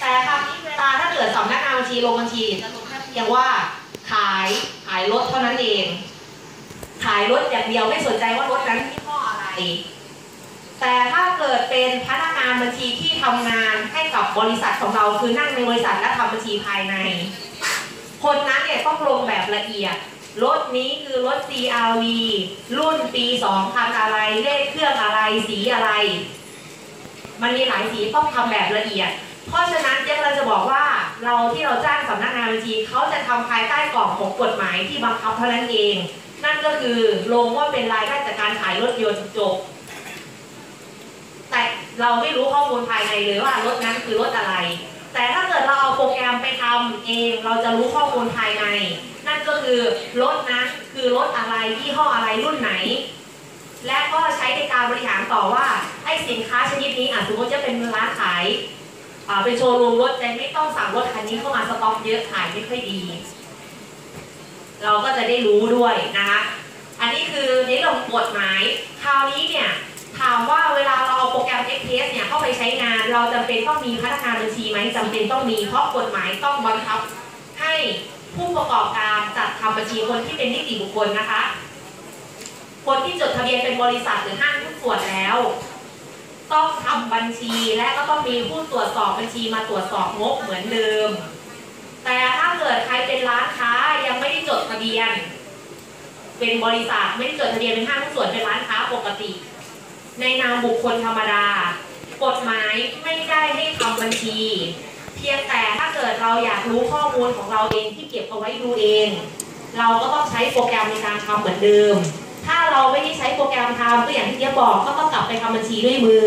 แต่คราวนี้เวลาถ้าเกิดสำนักงานบัญชีลงบัญชีจะลงแค่เพียงว่า ขายขายรถเท่านั้นเอง ขายรถอย่างเดียวไม่สนใจว่ารถนั้นยี่ห้ออะไร แต่ถ้าเกิดเป็นพนักงานบัญชีที่ทำงานให้กับบริษัทของเราคือนั่งในบริษัทและทำบัญชีภายใน คนนั้นเนี่ยต้องลงแบบละเอียดรถนี้คือรถ CRV รุ่นปี2000อะไร เลขเครื่องอะไร สีอะไร มันมีหลายสีต้องทำแบบละเอียด เพราะฉะนั้นเจ๊เราจะบอกว่าเราที่เราจ้างสำนักงานบัญชีเขาจะทำภายใต้กรอบของกฎหมายที่บังคับเท่านั้นเอง นั่นก็คือลงว่าเป็นรายได้จากการขายรถยนต์จบ แต่เราไม่รู้ข้อมูลภายในเลยว่ารถนั้นคือรถอะไร แต่ถ้าเกิดเราเอาโปรแกรมไปทำเอง เราจะรู้ข้อมูลภายใน นั่นก็คือรถนั้นคือรถอะไรยี่ห้ออะไรรุ่นไหน และก็ใช้ในการบริหารต่อว่าไอ้สินค้าชนิดนี้อะสมมติจะเป็นร้านขาย เป็นโชว์รูมรถแต่ไม่ต้องสั่งรถคันนี้เข้ามาสต็อกเยอะขายไม่ค่อยดี เราก็จะได้รู้ด้วยนะคะอันนี้คือในเรื่องกฎหมายคราวนี้เนี่ยถามว่าเวลาเราเอาโปรแกรม XPS เนี่ยเข้าไปใช้งาน เราจำเป็นต้องมีพนักงานบัญชีไหมจำเป็นต้องมีเพราะกฎหมายต้องบังคับ ให้ผู้ประกอบการจัดทำบัญชีคนที่เป็นนิติบุคคลนะคะ คนที่จดทะเบียนเป็นบริษัทหรือห้างหุ้นส่วนแล้ว ต้องทำบัญชีและก็ต้องมีผู้ตรวจสอบบัญชีมาตรวจสอบงบเหมือนเดิม แต่ถ้าเกิดใครเป็นร้านค้ายังไม่ได้จดทะเบียน เป็นบริษัทไม่ได้จดทะเบียนเป็นห้างส่วนเป็นร้านค้าปกติ ในนามบุคคลธรรมดา กฎหมายไม่ได้ให้ทำบัญชี เพียงแต่ถ้าเกิดเราอยากรู้ข้อมูลของเราเองที่เก็บเอาไว้ดูเอง เราก็ต้องใช้โปรแกรมในการทำเหมือนเดิม เราไม่ได้ใช้โปรแกรมทำก็อย่างที่เจ๊ยบบอกก็ต้องกลับไปทำบัญชีด้วยมือ